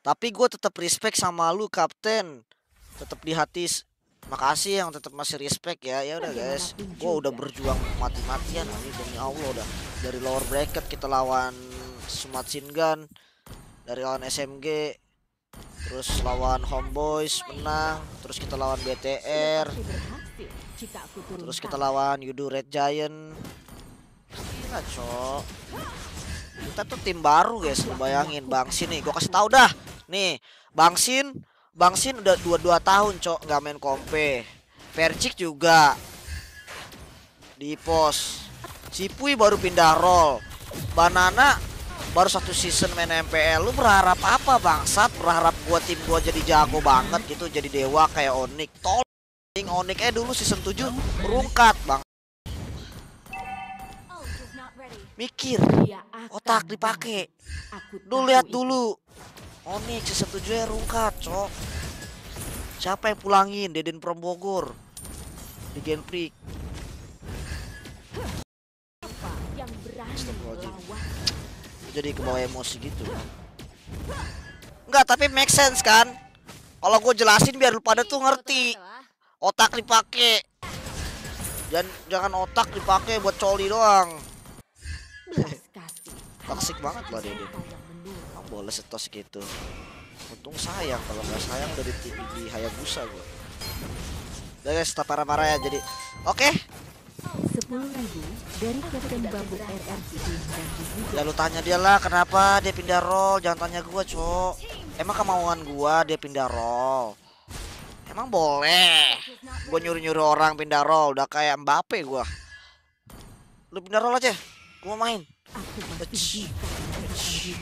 Tapi gue tetap respect sama lu kapten. Tetap di hati makasih yang tetap masih respect ya. Ya udah guys. Gue udah berjuang mati-matian ini demi Allah udah. Dari lower bracket kita lawan Sumat Singan. Dari lawan SMG. Terus lawan Homeboys menang. Terus kita lawan BTR. Terus kita lawan Yudu Red Giant. Gila, cok. Kita tuh tim baru, guys. Lu bayangin Bang Sin nih, gua kasih tahu dah. Nih, Bang Sin, Bang Sin udah 22 tahun, cok, nggak main kompe. Percik juga di pos. Cipui baru pindah role. Banana baru satu season main MPL. Lu berharap apa, bangsat? Berharap gua tim gua jadi jago banget gitu, jadi dewa kayak Onyx. Tol Onyx eh dulu season 7 rungkat, Bang. Mikir, otak dipakai. Lu lihat dulu. Onyx season 7 ya rungkat, cok. Siapa yang pulangin? Deden Prom Bogor. Di Gen Prix. Astagfirullahaladzim. Jadi kebawa emosi gitu. Enggak, tapi make sense kan? Kalau gue jelasin biar lu pada tuh ngerti. Otak dipakai. Dan jangan otak dipakai buat coli doang. Banget lah Dede. Emang boleh setos gitu. Untung sayang kalau nggak sayang dari di, di Hayabusa gua. Udah guys, tak parah-parah ya jadi. Oke, Sepuluh ribu dari Kapten Bambu RRQ dan dibuka ya lu tanya dia lah kenapa dia pindah role, jangan tanya gua, Cok. Emang kemauan gua dia pindah role. Emang boleh. Gua nyuruh-nyuruh orang pindah role, udah kayak Mbappe gua. Lu pindah role aja. Gua mau main. 我去，我去